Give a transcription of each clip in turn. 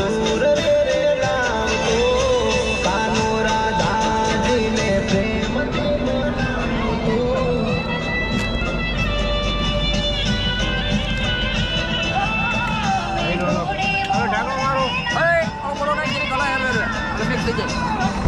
Oh, başladı.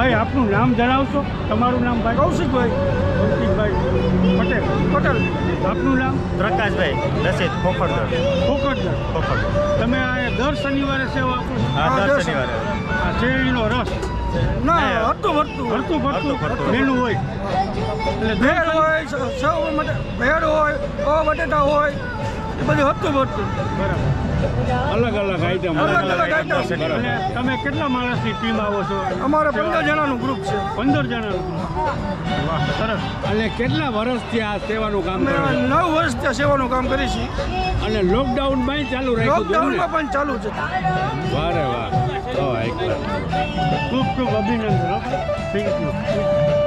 ભાઈ આપનું નામ જણાવશો? તમારું નામ ભાઈ? કૌશિકભાઈ. કૌશિકભાઈ પટેલ. પટેલ. આપનું નામ? પ્રકાશભાઈ રસીદ ખોખરદર ખોખરદર ખોખરદર તમે આ દર શનિવારે સેવા આપો છો? હા દર શનિવારે. આ શેરડીનો રસ. ના, હરતું ભરતું હરતું ભરતું ભરતું. હોય. એટલે ભેળ હોય માટે ભેળ હોય ઓ બટેટા હોય. એ બધું હતું બરાબર અલગ અલગ આઈટમ અલગ અલગ આઈટમ. અને તમે કેટલા માણસની ટીમ આવો છો? અમારે પંદર જણાનું ગ્રુપ છે. પંદર જણાનું ગ્રુપ સરસ. અને કેટલા વર્ષથી આ સેવાનું કામ અમે કરો છો? નવ વર્ષ ત્યાં સેવાનું કામ કરી છીએ. અને લોકડાઉનમાં ચાલુ રાખ્યું લોકડાઉનમાં પણ ચાલુ છે વારે વાહ. ખૂબ ખૂબ અભિનંદન થેન્ક યુ